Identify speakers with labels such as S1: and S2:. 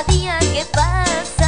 S1: cada día que pasa.